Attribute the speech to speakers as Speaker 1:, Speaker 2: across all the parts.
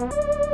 Speaker 1: Música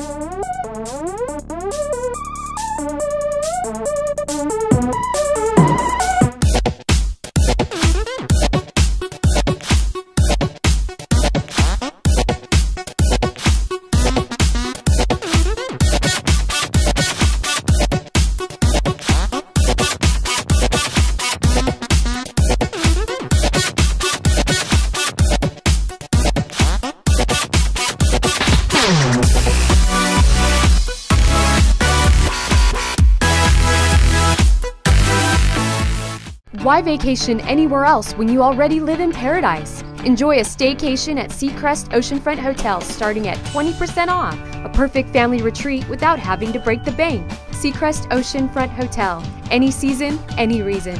Speaker 1: Why vacation anywhere else when you already live in paradise? Enjoy a staycation at Seacrest Oceanfront Hotel starting at 20% off. A perfect family retreat without having to break the bank. Seacrest Oceanfront Hotel. Any season, any reason.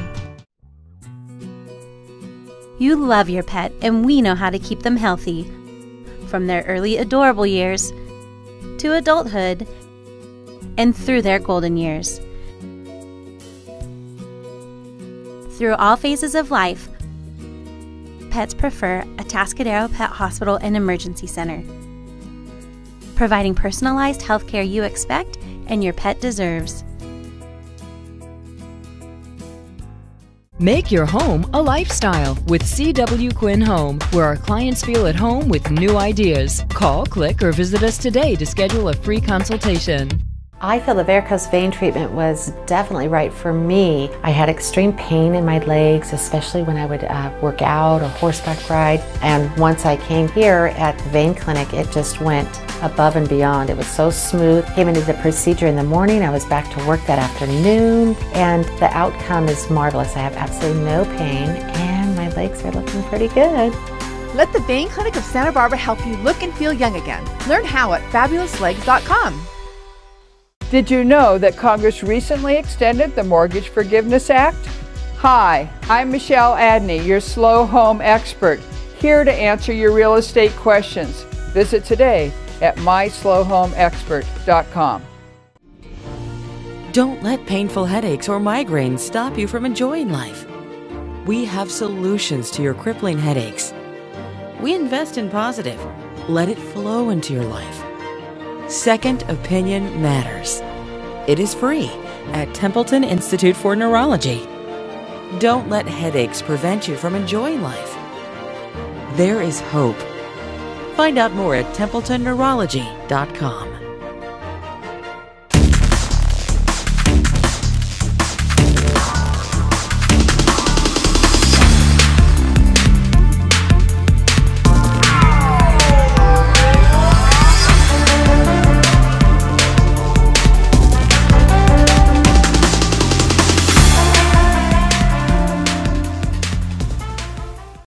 Speaker 2: You love your pet, and we know how to keep them healthy. From their early adorable years to adulthood and through their golden years. Through all phases of life, pets prefer a Atascadero Pet Hospital and Emergency Center, providing personalized healthcare you expect and your pet deserves.
Speaker 3: Make your home a lifestyle with CW Quinn Home, where our clients feel at home with new ideas. Call, click, or visit us today to schedule a free consultation.
Speaker 4: I feel the varicose vein treatment was definitely right for me. I had extreme pain in my legs, especially when I would uh, work out or horseback ride. And once I came here at the vein clinic, it just went above and beyond. It was so smooth. Came into the procedure in the morning, I was back to work that afternoon, and the outcome is marvelous. I have absolutely no pain, and my legs are looking pretty good.
Speaker 5: Let the Vein Clinic of Santa Barbara help you look and feel young again. Learn how at fabulouslegs.com.
Speaker 6: Did you know that Congress recently extended the Mortgage Forgiveness Act? Hi, I'm Michelle Adney, your slow home expert, here to answer your real estate questions. Visit today at myslowhomeexpert.com.
Speaker 7: Don't let painful headaches or migraines stop you from enjoying life. We have solutions to your crippling headaches. We invest in positive. Let it flow into your life. Second Opinion Matters. It is free at Templeton Institute for Neurology. Don't let headaches prevent you from enjoying life. There is hope. Find out more at templetonneurology.com.